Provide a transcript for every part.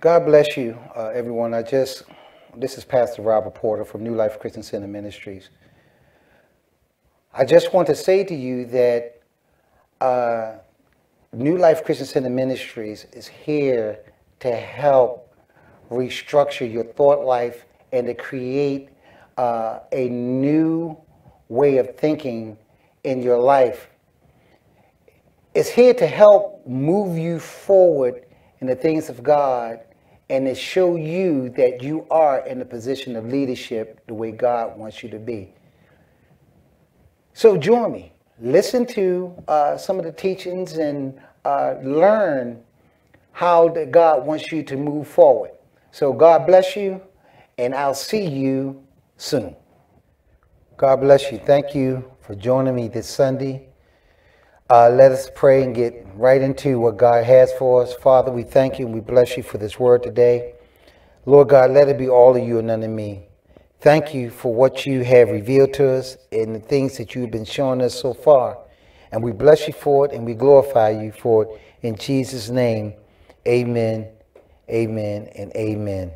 God bless you, uh, everyone. I just, this is Pastor Robert Porter from New Life Christian Center Ministries. I just want to say to you that uh, New Life Christian Center Ministries is here to help restructure your thought life and to create uh, a new way of thinking in your life. It's here to help move you forward in the things of God and to show you that you are in a position of leadership the way God wants you to be. So join me. Listen to uh, some of the teachings and uh, learn how that God wants you to move forward. So God bless you, and I'll see you soon. God bless you. Thank you for joining me this Sunday. Uh, let us pray and get right into what God has for us. Father, we thank you and we bless you for this word today. Lord God, let it be all of you and none of me. Thank you for what you have revealed to us and the things that you've been showing us so far. And we bless you for it and we glorify you for it. In Jesus' name, amen, amen, and amen.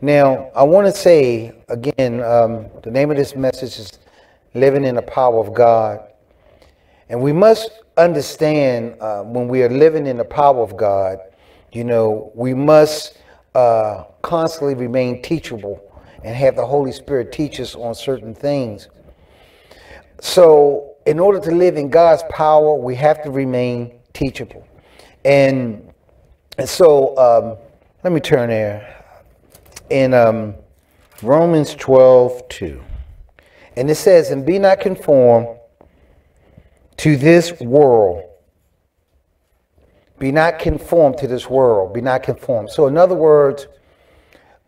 Now, I want to say again, um, the name of this message is Living in the Power of God. And we must understand uh, when we are living in the power of God, you know, we must uh, constantly remain teachable and have the Holy Spirit teach us on certain things. So, in order to live in God's power, we have to remain teachable. And, and so, um, let me turn there. In um, Romans 12, 2. And it says, And be not conformed to this world. Be not conformed to this world. Be not conformed. So, in other words,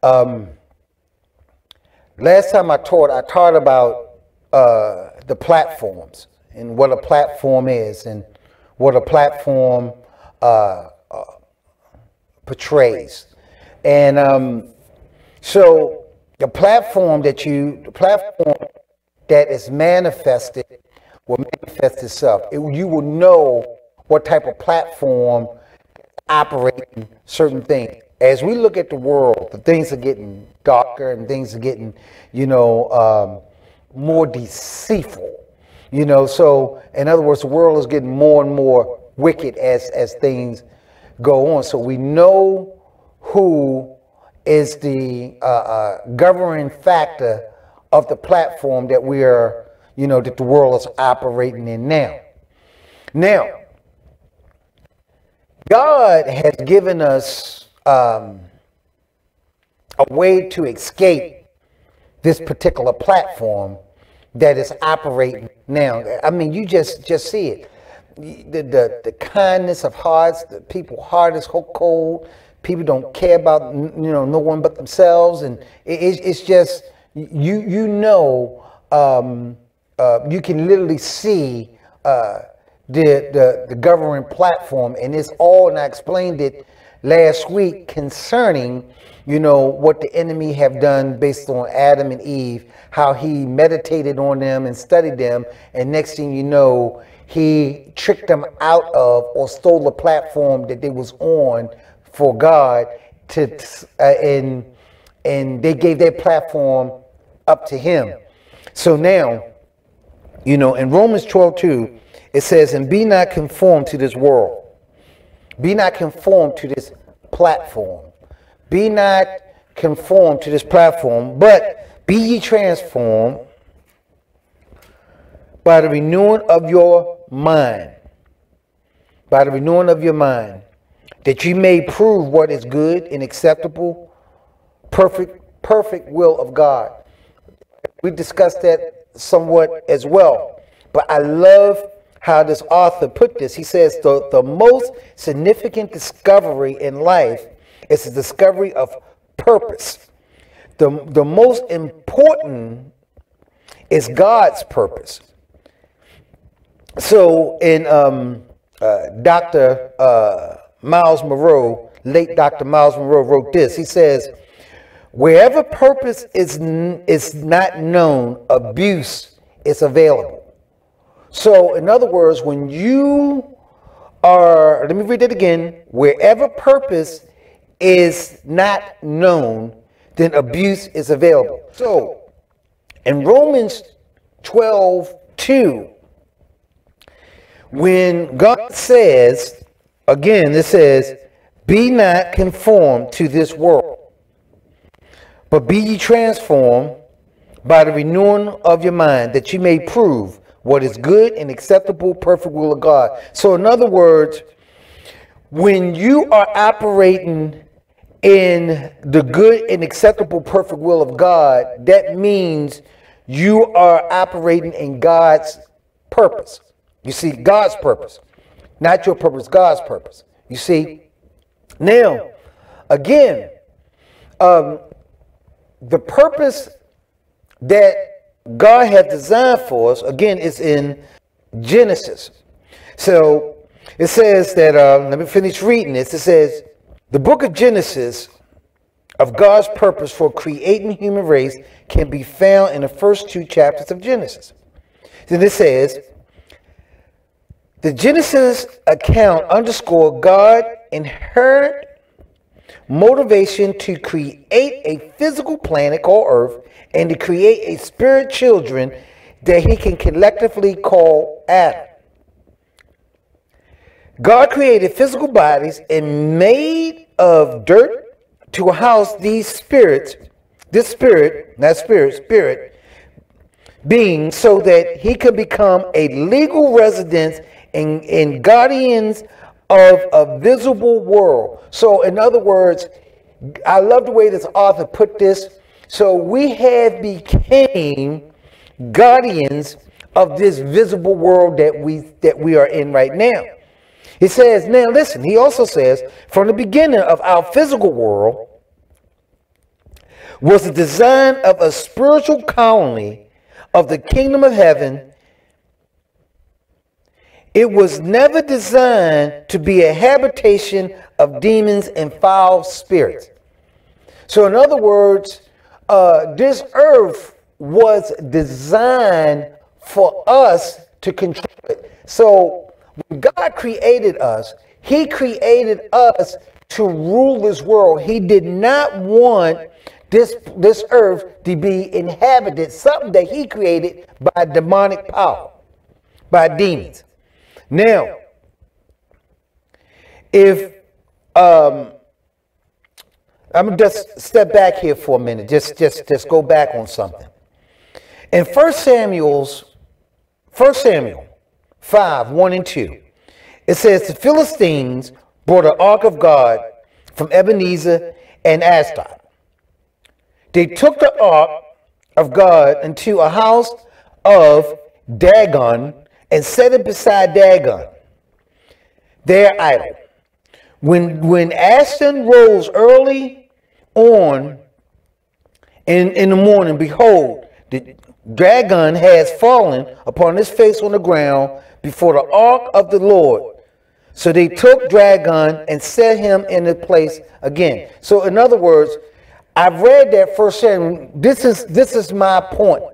um, last time I taught, I taught about uh, the platforms and what a platform is and what a platform uh, uh, portrays. And um, so, the platform that you, the platform that is manifested will manifest itself. It, you will know what type of platform operating certain things. As we look at the world, the things are getting darker and things are getting, you know, um, more deceitful. You know, so in other words, the world is getting more and more wicked as as things go on. So we know who is the uh, uh, governing factor of the platform that we are you know, that the world is operating in now. Now, God has given us um, a way to escape this particular platform that is operating now. I mean, you just just see it. The, the, the kindness of hearts, the people heart is cold. People don't care about you know no one but themselves, and it, it's just you you know um, uh, you can literally see uh, the, the, the governing platform, and it's all, and I explained it last week concerning, you know, what the enemy have done based on Adam and Eve, how he meditated on them and studied them, and next thing you know, he tricked them out of or stole the platform that they was on for God to, uh, and and they gave their platform up to him. So now you know, in Romans 12, 2, it says, And be not conformed to this world. Be not conformed to this platform. Be not conformed to this platform, but be ye transformed by the renewing of your mind. By the renewing of your mind, that you may prove what is good and acceptable, perfect, perfect will of God. We discussed that somewhat as well. But I love how this author put this. He says the, the most significant discovery in life is the discovery of purpose. The, the most important is God's purpose. So in um, uh, Dr. Uh, Myles Munroe, late Dr. Myles Munroe wrote this. He says, Wherever purpose is, is not known, abuse is available. So, in other words, when you are, let me read it again, wherever purpose is not known, then abuse is available. So, in Romans 12 2, when God says, again, it says, Be not conformed to this world, but be ye transformed by the renewing of your mind, that you may prove what is good and acceptable, perfect will of God. So, in other words, when you are operating in the good and acceptable, perfect will of God, that means you are operating in God's purpose. You see, God's purpose, not your purpose, God's purpose. You see, now, again, um, the purpose that God has designed for us, again, is in Genesis. So it says that, uh, let me finish reading this. It says, the book of Genesis of God's purpose for creating human race can be found in the first two chapters of Genesis. Then it says, the Genesis account underscore God inherent motivation to create a physical planet called Earth and to create a spirit children that he can collectively call Adam. God created physical bodies and made of dirt to house these spirits, this spirit, not spirit, spirit, being so that he could become a legal residence and, and guardians of a visible world. So, in other words, I love the way this author put this. So we have became guardians of this visible world that we that we are in right now. He says, now listen, he also says, from the beginning of our physical world was the design of a spiritual colony of the kingdom of heaven it was never designed to be a habitation of demons and foul spirits. So, in other words, uh, this earth was designed for us to control it. So, when God created us, He created us to rule this world. He did not want this, this earth to be inhabited, something that He created by demonic power, by demons. Now, if um, I'm gonna just step back here for a minute, just just just go back on something. In First Samuel's First Samuel 5, 1 and 2, it says the Philistines brought an ark of God from Ebenezer and Ashdod. They took the ark of God into a house of Dagon and set it beside Dagon, their idol. When, when Ashdod rose early on in, in the morning, behold, the Dagon has fallen upon his face on the ground before the ark of the Lord. So they took Dagon and set him in the place again. So in other words, I've read that first Samuel. This is this is my point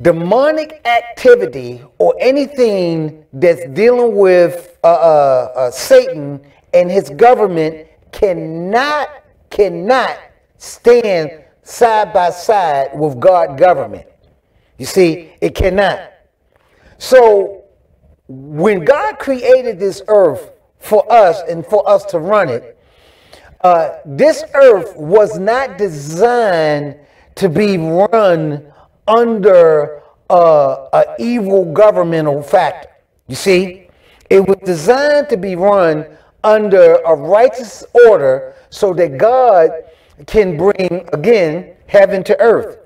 demonic activity or anything that's dealing with uh, uh, uh, Satan and his government cannot cannot stand side by side with God government. You see, it cannot. So when God created this earth for us and for us to run it, uh, this earth was not designed to be run under uh, an evil governmental factor. You see, it was designed to be run under a righteous order so that God can bring, again, heaven to earth.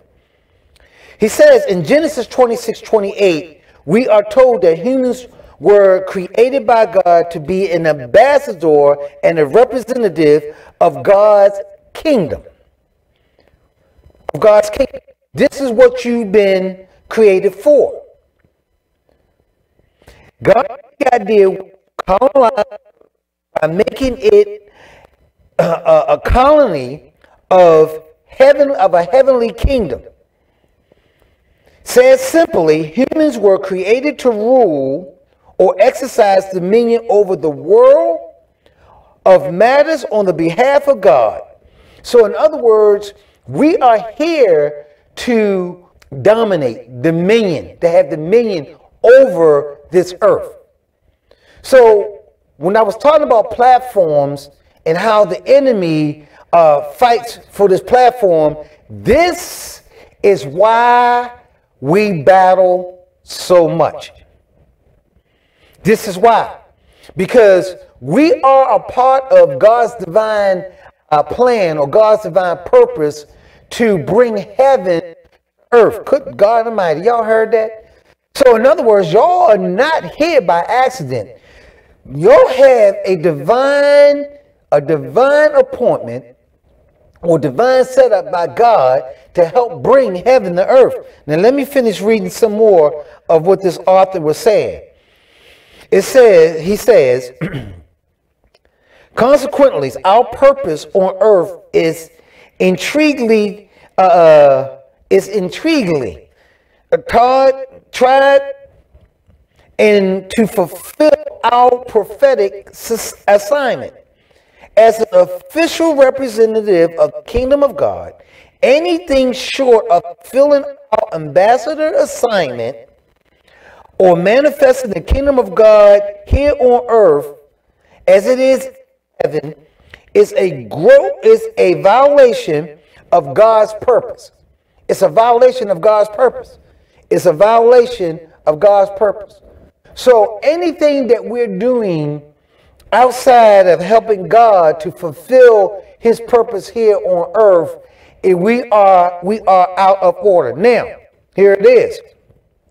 He says in Genesis 26 28, we are told that humans were created by God to be an ambassador and a representative of God's kingdom. Of God's kingdom. This is what you've been created for. God the idea colonize by making it a, a colony of heaven of a heavenly kingdom. Says simply, humans were created to rule or exercise dominion over the world of matters on the behalf of God. So, in other words, we are here to dominate, dominion, to have dominion over this earth. So, when I was talking about platforms and how the enemy uh, fights for this platform, this is why we battle so much. This is why. Because we are a part of God's divine uh, plan or God's divine purpose to bring heaven earth. Good God Almighty. Y'all heard that? So, in other words, y'all are not here by accident. Y'all have a divine, a divine appointment or divine setup by God to help bring heaven to earth. Now, let me finish reading some more of what this author was saying. It says, he says, consequently, our purpose on earth is intriguingly, uh, uh is intriguingly tried, tried and to fulfill our prophetic assignment. As an official representative of the kingdom of God, anything short of fulfilling our ambassador assignment or manifesting the kingdom of God here on earth as it is in heaven is a grow is a violation of God's purpose. It's a violation of God's purpose. It's a violation of God's purpose. So anything that we're doing outside of helping God to fulfill his purpose here on earth, we are we are out of order. Now, here it is.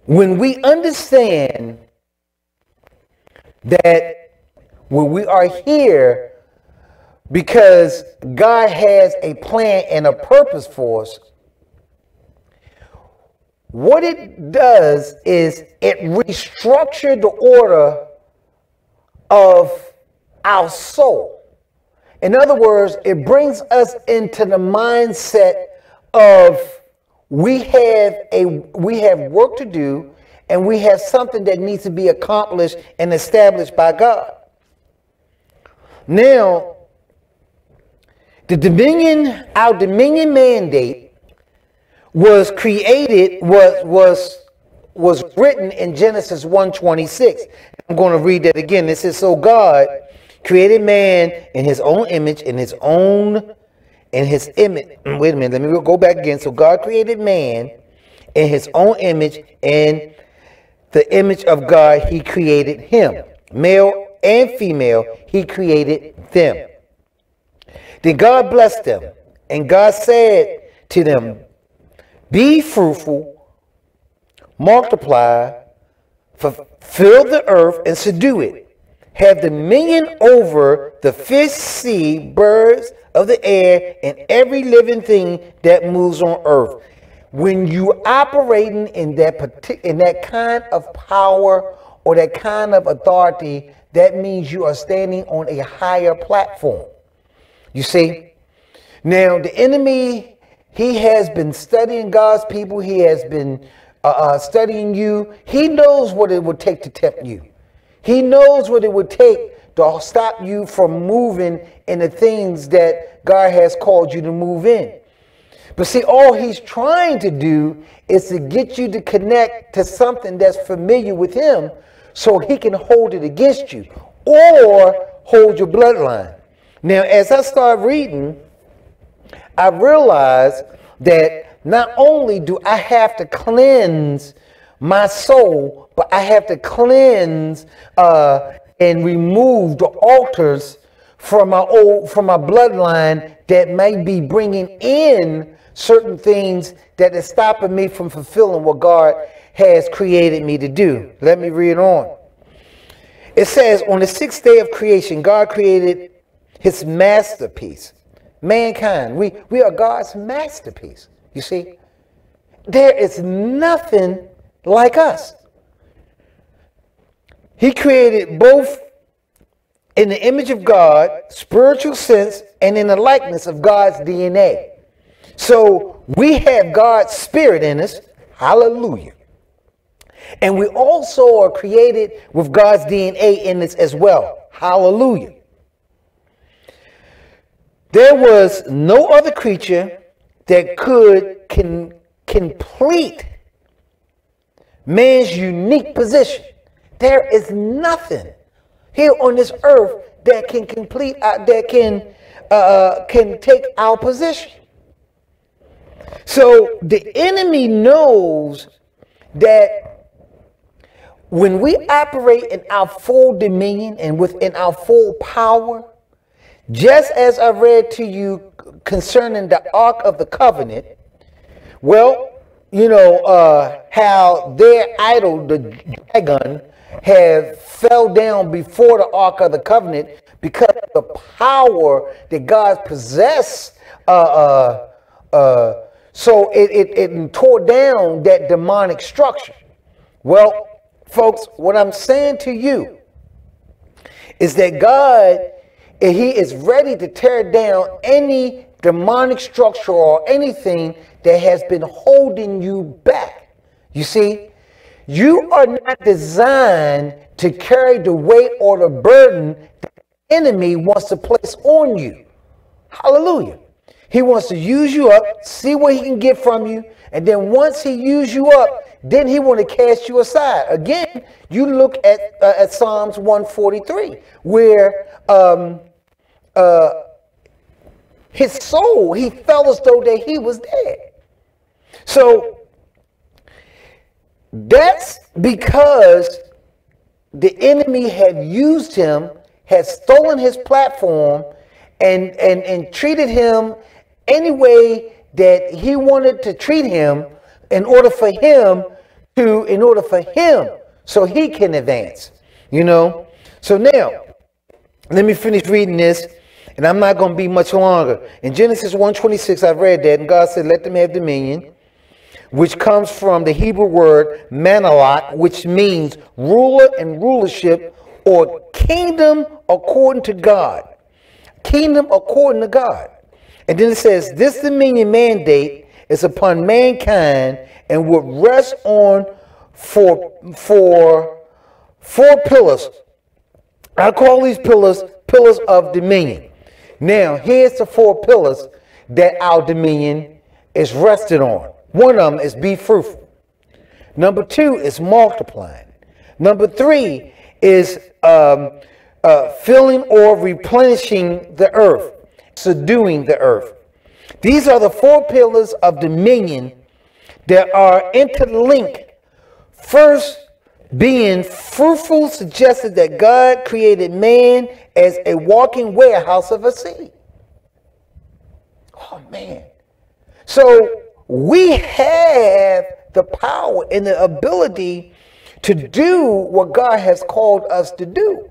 When we understand that when we are here because God has a plan and a purpose for us, what it does is it restructured the order of our soul. In other words, it brings us into the mindset of we have a we have work to do and we have something that needs to be accomplished and established by God. Now, the dominion, our dominion mandate was created, was was was written in Genesis 1:26. I'm going to read that again. It says, So God created man in his own image, in his own in his image. Mm, wait a minute, let me go back again. So God created man in his own image, and the image of God he created him. Male and female, he created them. Then God blessed them, and God said to them, Be fruitful, multiply, fill the earth, and subdue it have dominion over the fish, sea, birds of the air, and every living thing that moves on earth. When you operating in that in that kind of power or that kind of authority, that means you are standing on a higher platform. You see? Now the enemy, he has been studying God's people. He has been uh, uh, studying you. He knows what it would take to tempt you. He knows what it would take to stop you from moving in the things that God has called you to move in. But see, all he's trying to do is to get you to connect to something that's familiar with him so he can hold it against you or hold your bloodline. Now, as I start reading, I realize that not only do I have to cleanse my soul, but I have to cleanse uh, and remove the altars from my old from my bloodline that may be bringing in certain things that is stopping me from fulfilling what God has created me to do. Let me read on. It says, on the sixth day of creation, God created his masterpiece, mankind. We, we are God's masterpiece. You see, there is nothing like us. He created both in the image of God, spiritual sense, and in the likeness of God's DNA. So we have God's spirit in us. Hallelujah. And we also are created with God's DNA in us as well. Hallelujah. There was no other creature that could can complete man's unique position. There is nothing here on this earth that can complete uh, that can uh, uh, can take our position. So the enemy knows that when we operate in our full dominion and within our full power, just as I read to you concerning the Ark of the Covenant, well, you know, uh, how their idol, the Dagon, have fell down before the Ark of the Covenant because of the power that God possessed. Uh, uh, uh, so it, it, it tore down that demonic structure. Well, folks, what I'm saying to you is that God, He is ready to tear down any demonic structure or anything that has been holding you back. You see, you are not designed to carry the weight or the burden that the enemy wants to place on you. Hallelujah. He wants to use you up, see what he can get from you, and then once he use you up, then he want to cast you aside. Again, you look at uh, at Psalms 143, where um, uh, his soul, he felt as though that he was dead. So that's because the enemy had used him, had stolen his platform, and, and, and treated him any way that he wanted to treat him in order for him to, in order for him, so he can advance. You know? So now, let me finish reading this, and I'm not going to be much longer. In Genesis 1:26, I've read that, and God said, Let them have dominion which comes from the Hebrew word manalot, which means ruler and rulership or kingdom according to God. Kingdom according to God. And then it says, This dominion mandate is upon mankind and would rest on for, for four pillars. I call these pillars pillars of dominion. Now, here's the four pillars that our dominion is rested on. One of them is be fruitful. Number two is multiplying. Number three is um, uh, filling or replenishing the earth, subduing the earth. These are the four pillars of dominion that are interlinked. First, being fruitful suggested that God created man as a walking warehouse of a seed. Oh, man. So we have the power and the ability to do what God has called us to do.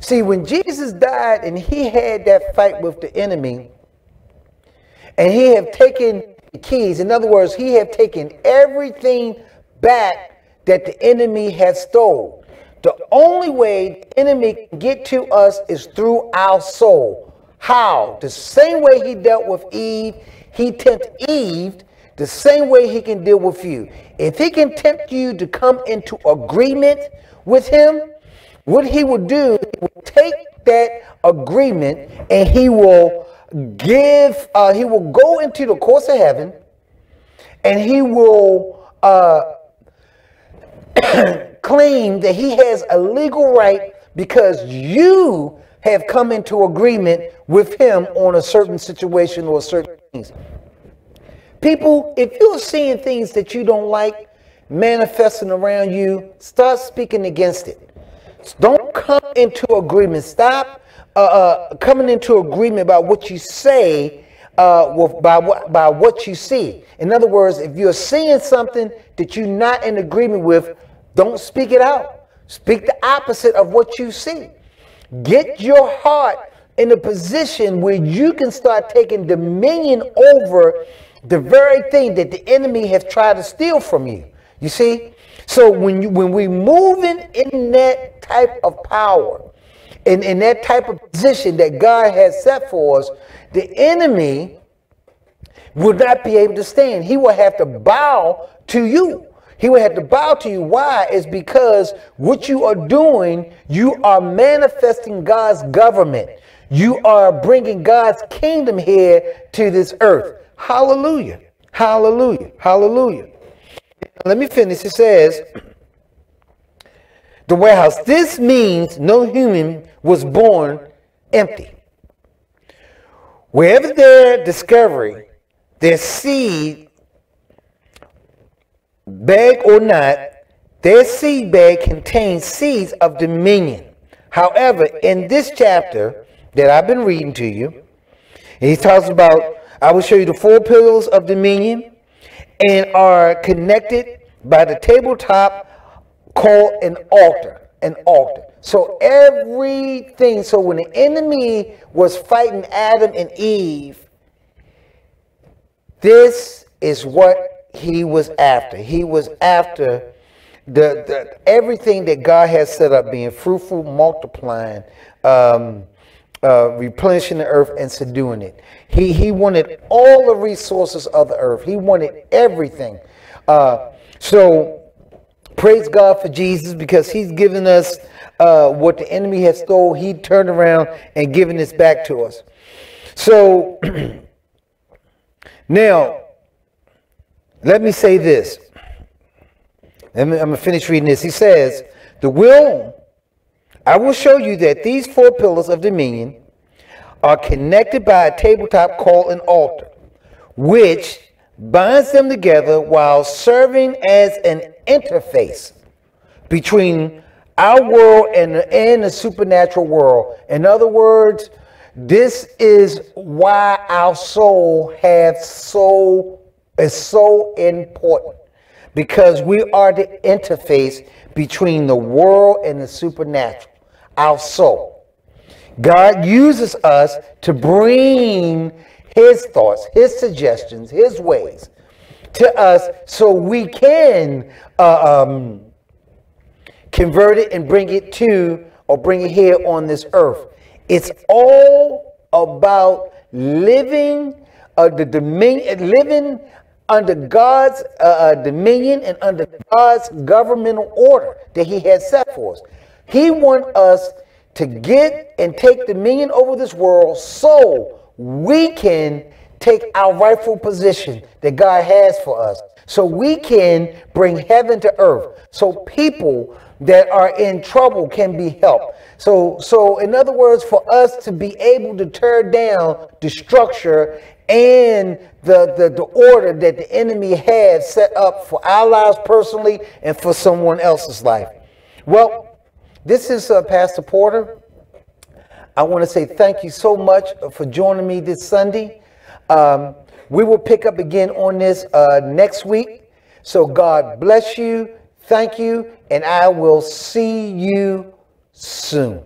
See, when Jesus died and he had that fight with the enemy, and he have taken the keys, in other words, he have taken everything back that the enemy has stole. The only way the enemy can get to us is through our soul. How? The same way he dealt with Eve, he tempted Eve the same way he can deal with you. If he can tempt you to come into agreement with him, what he will do, he will take that agreement and he will give, uh, he will go into the course of heaven and he will uh, claim that he has a legal right because you have come into agreement with him on a certain situation or certain things. People, if you're seeing things that you don't like manifesting around you, start speaking against it. Don't come into agreement. Stop uh, uh, coming into agreement about what you say uh, with, by, what, by what you see. In other words, if you're seeing something that you're not in agreement with, don't speak it out. Speak the opposite of what you see. Get your heart in a position where you can start taking dominion over the very thing that the enemy has tried to steal from you. You see? So when you when we moving in that type of power, in, in that type of position that God has set for us, the enemy will not be able to stand. He will have to bow to you. He would have to bow to you. Why? Is because what you are doing, you are manifesting God's government. You are bringing God's kingdom here to this earth. Hallelujah. Hallelujah. Hallelujah. Let me finish. It says, the warehouse. This means no human was born empty. Wherever their discovery, their seed, bag or not, their seed bag contains seeds of dominion. However, in this chapter that I've been reading to you, he talks about, I will show you the four pillars of dominion and are connected by the tabletop called an altar. An altar. So everything, so when the enemy was fighting Adam and Eve, this is what he was after. He was after the, the everything that God has set up, being fruitful, multiplying, um, uh, replenishing the earth and subduing it. He he wanted all the resources of the earth. He wanted everything. Uh, so praise God for Jesus because He's given us uh, what the enemy has stole. He turned around and given this back to us. So now, let me say this. I'm going to finish reading this. He says, The will, I will show you that these four pillars of dominion are connected by a tabletop called an altar, which binds them together while serving as an interface between our world and the, and the supernatural world. In other words, this is why our soul has so is so important because we are the interface between the world and the supernatural, our soul. God uses us to bring his thoughts, his suggestions, his ways to us so we can uh, um, convert it and bring it to or bring it here on this earth. It's all about living uh, the dominion, living under God's uh, uh, dominion and under God's governmental order that He has set for us. He wants us to get and take dominion over this world so we can take our rightful position that God has for us. So we can bring heaven to earth. So people that are in trouble can be helped. So, so in other words, for us to be able to tear down the structure and the, the, the order that the enemy has set up for our lives personally and for someone else's life. Well, this is uh, Pastor Porter. I want to say thank you so much for joining me this Sunday. Um, we will pick up again on this uh, next week. So God bless you. Thank you. And I will see you soon.